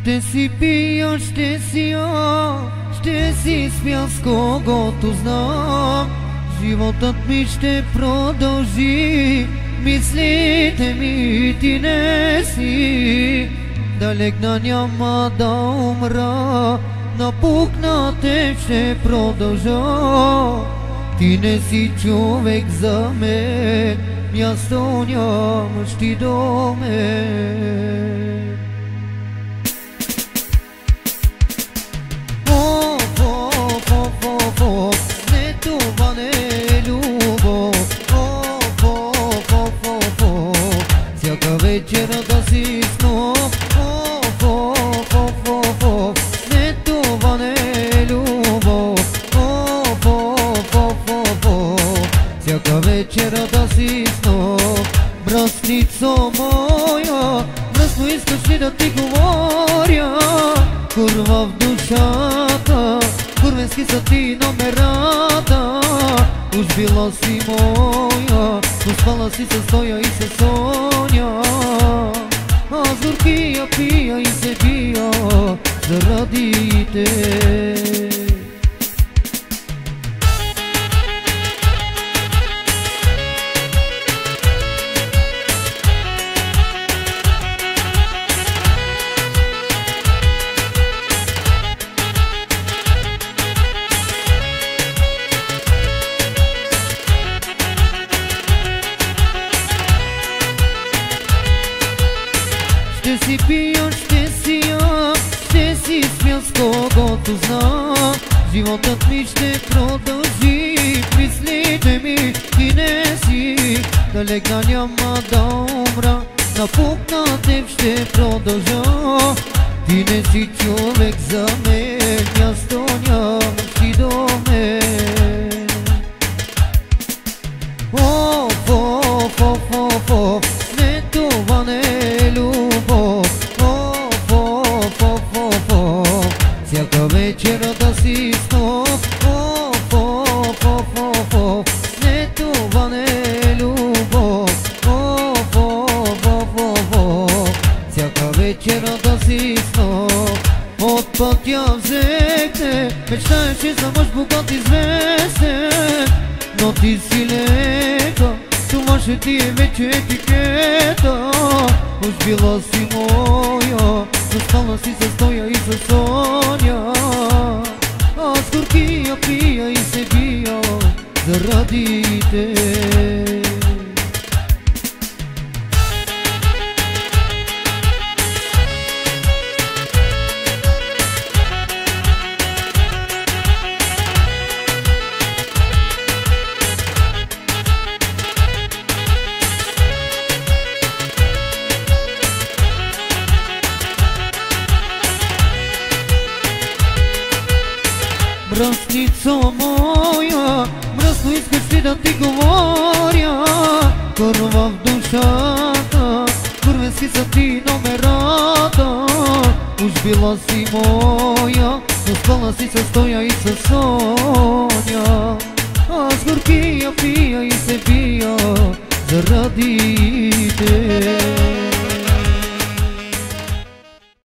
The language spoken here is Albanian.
Ще си пия, ще си я, ще си спя с когото знам. Животът ми ще продължи, мислите ми ти не си. Далек на няма да умра, напукнате ще продължа. Ti nësi qovek zë me, Mjasto një mështi do me. Po, po, po, po, po, Në të bane e ljubo, Po, po, po, po, po dušico mojo Mrsko iskoči da ti govorio Kurva v dušata Kurvenski sa ti numerata Už bilo si moja Uspala si se stojo i se sonja Azur pija, pija i se bio Zaradi te си пил, ще си ям, ще си смил с когото знам. Животът ми ще продължи, мислите ми ти не си, далека няма да умра. Напукна теб ще продължа, ти не си човек за мен, място нямаш ти до мен. Me qërë të zisto Po të për tja vzekte Me qëta e shi sa mësh bukat i zveste Në ti si leka Su mësh e ti e me që e ti si moja Në stala si se stoja i se sonja As kur kia pia i se dhja Dhe radite Dhe radite Mrasnica moja, mrasno iske si da ti govoria Kërë vahë duqata, kurve si sa ti në merata U shpila si moja, uspala si sa stoja i sa sonja A shkur pia, i se pia, zaradi